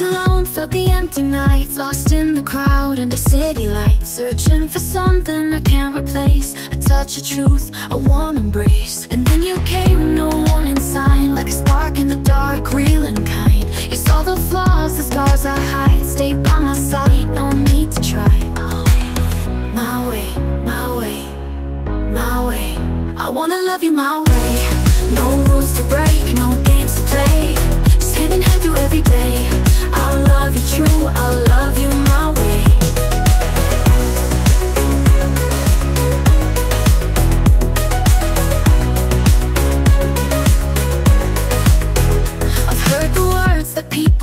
Alone, felt the empty nights Lost in the crowd and the city lights. Searching for something I can't replace. A touch of truth, a warm embrace. And then you came, no warning sign Like a spark in the dark, real and kind. You saw the flaws, the scars I hide. Stay by my side, no need to try. My way, my way, my way. I wanna love you my way. No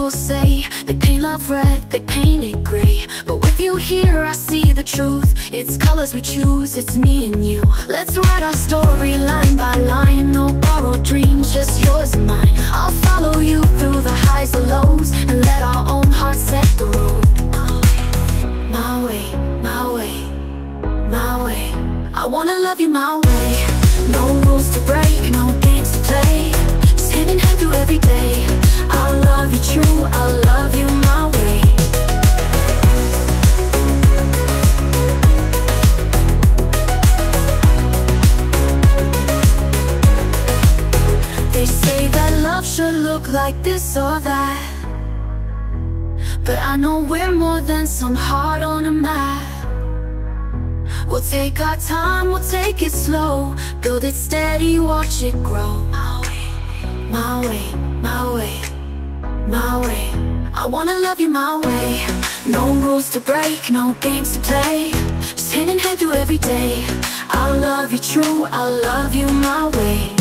people say They paint love red, they paint it gray. But with you here I see the truth It's colors we choose, it's me and you. Let's write our story line by line No borrowed dreams, just yours and mine. I'll follow you through the highs and lows And let our own hearts set the road. My way, my way, my way. I wanna love you my way. No look like this or that. But I know we're more than some heart on a map. We'll take our time, we'll take it slow. Build it steady, watch it grow. My way, my way, my way, my way. I wanna love you my way. No rules to break, no games to play. Just hand in hand through every day. I'll love you true, I'll love you my way